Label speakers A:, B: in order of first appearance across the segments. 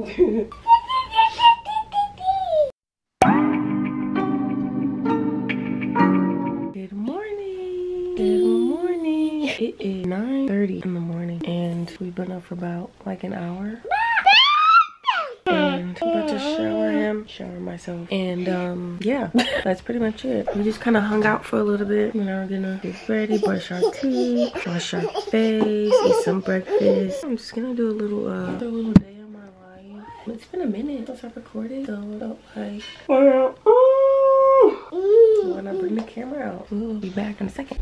A: Good morning. Good morning. It is 9.30 in the morning and we've been up for about like an hour. And I'm about to shower him, shower myself. And um, yeah, that's pretty much it. We just kind of hung out for a little bit. And now we're gonna get ready, brush our teeth, wash our face, eat some breakfast. I'm just gonna do a little, uh, a little day of my life. It's been a minute since I've recorded, so I felt like, when I bring the camera out, we'll be back in a second.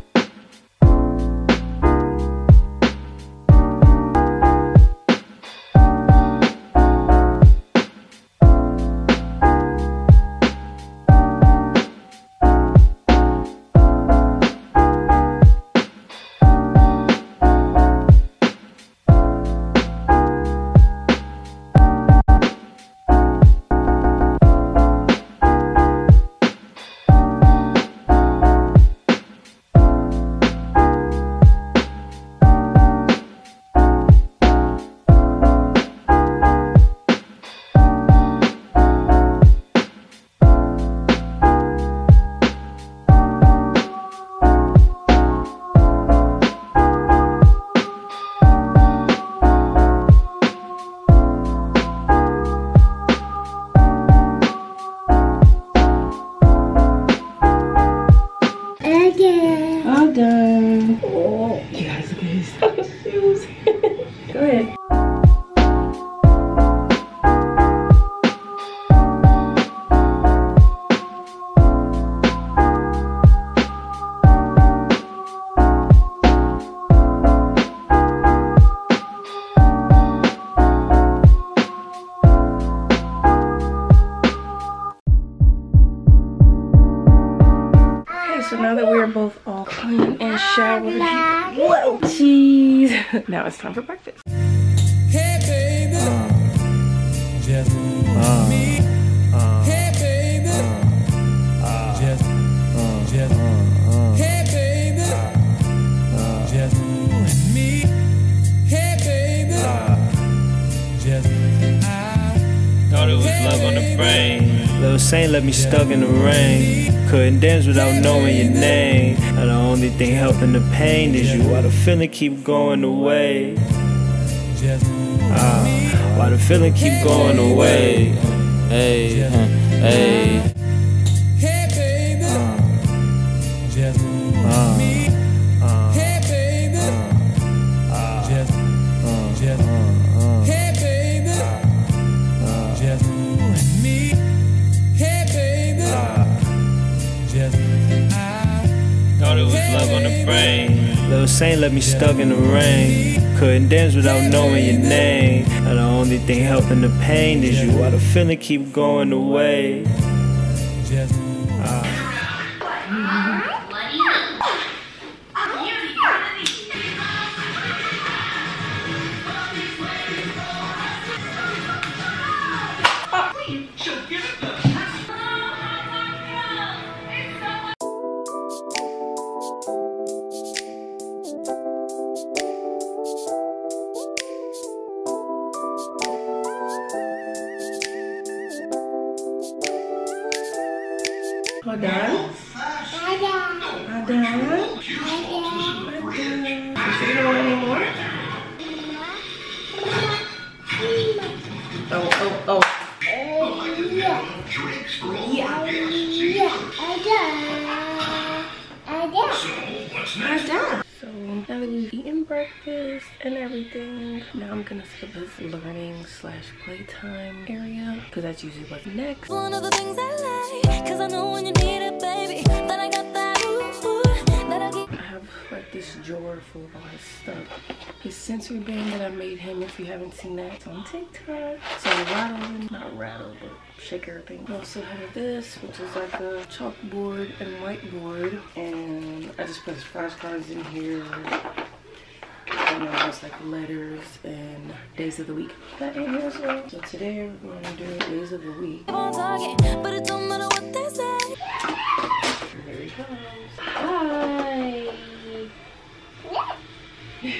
A: Now it's time for breakfast.
B: Hey baby, just me. Hey baby, just, just. Hey baby, just me. Hey baby, just. I
C: Thought it was love on the brain. Little Saint left me stuck in the rain. Couldn't dance without knowing your name. And the only thing helping the pain is you. Why the feeling keep going away? Ah, why the feeling keep going away? Hey, huh, hey.
B: Hey baby,
C: Little Saint left me stuck in the rain. Couldn't dance without knowing your name. And the only thing helping the pain is you. Why the feeling keep going away?
B: Just
A: Hold on.
D: Again.
A: Done.
D: Again.
A: You sure you don't want any more? Oh, oh, oh.
D: Yeah. Yeah. Again. Again.
A: So now that we've eaten breakfast and everything, now I'm gonna skip this learning slash playtime area because that's usually what's next.
E: One of the things I like, cause I know when you need it, baby, that I got that ooh, ooh, that I.
A: I have like this drawer full of all his stuff. His sensory band that I made him, if you haven't seen that, it's on TikTok. So rattle, not rattle, but shaker thing. I also have this, which is like a chalkboard and whiteboard. And I just put his flashcards in here. And it has like letters and days of the week. That in here as well. So today we're going to do days of the week.
E: on target, but it don't matter what they say.
A: Here he comes. Hi.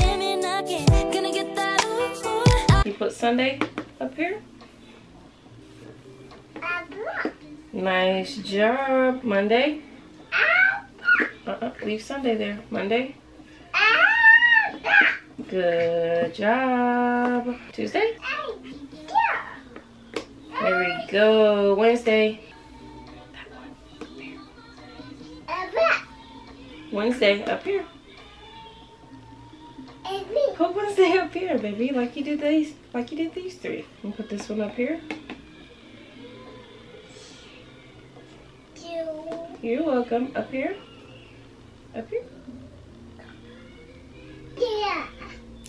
E: Hear me knocking, gonna get that ooh, ooh.
A: He put Sunday up here. Nice job. Monday. Uh-uh. Leave Sunday there. Monday. Good job. Tuesday. There we go. Wednesday. Wednesday up here. Put Wednesday up here, baby, like you did these, like you did these three. And put this one up here. You're welcome. Up here. Up here.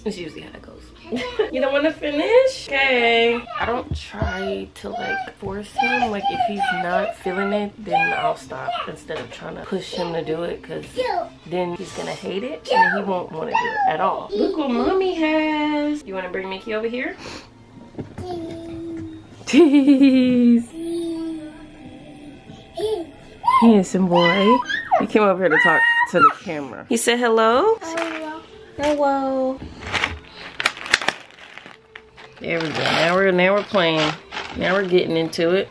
A: It's usually how it goes. you don't want to finish? Okay. I don't try to like force him. Like if he's not feeling it, then I'll stop instead of trying to push him to do it because then he's gonna hate it and he won't want to do it at all. Look what mommy has. You want to bring Mickey over here? Tease. Handsome boy. He came over here to talk to the camera. He said hello. Hello. There we go. Now we're now we're playing. Now we're getting into it.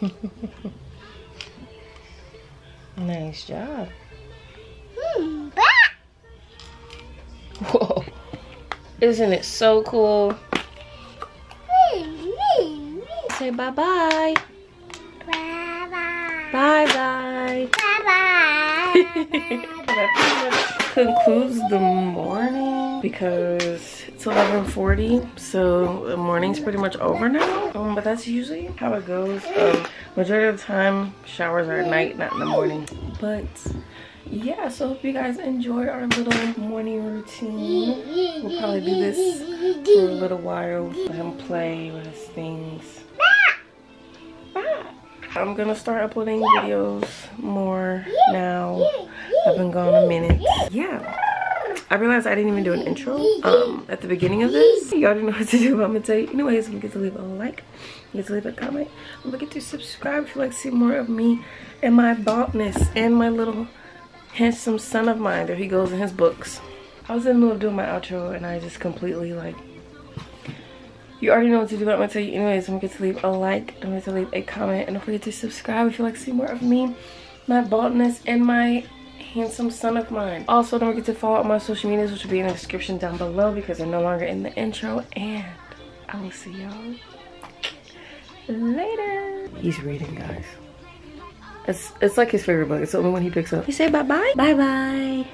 A: nice job. Whoa. Isn't it so cool? Say bye bye. Bye bye. bye-bye. Bye-bye. that pretty much concludes the morning because it's 11:40, so the morning's pretty much over now. Um, but that's usually how it goes. Um, majority of the time, showers are at night, not in the morning. But yeah, so hope you guys enjoyed our little morning routine. We'll probably do this for a little while. Let him play with his things. I'm gonna start uploading videos more now. I've been gone a minute. Yeah. I realized I didn't even do an intro um, at the beginning of this. Y'all didn't know what to do, but I'm gonna tell you. Anyways, don't forget to leave a like, don't forget to leave a comment. Don't forget to subscribe if you like to see more of me and my baldness and my little handsome son of mine. There he goes in his books. I was in the middle of doing my outro and I just completely like you already know what to do, but I'm gonna tell you anyways. Don't forget to leave a like, don't forget to leave a comment, and don't forget to subscribe if you like to see more of me, my baldness, and my handsome son of mine. Also, don't forget to follow all my social medias, which will be in the description down below because they're no longer in the intro. And I will see y'all later. He's reading, guys. It's it's like his favorite book. It's the only one he picks up. He say bye bye. Bye bye.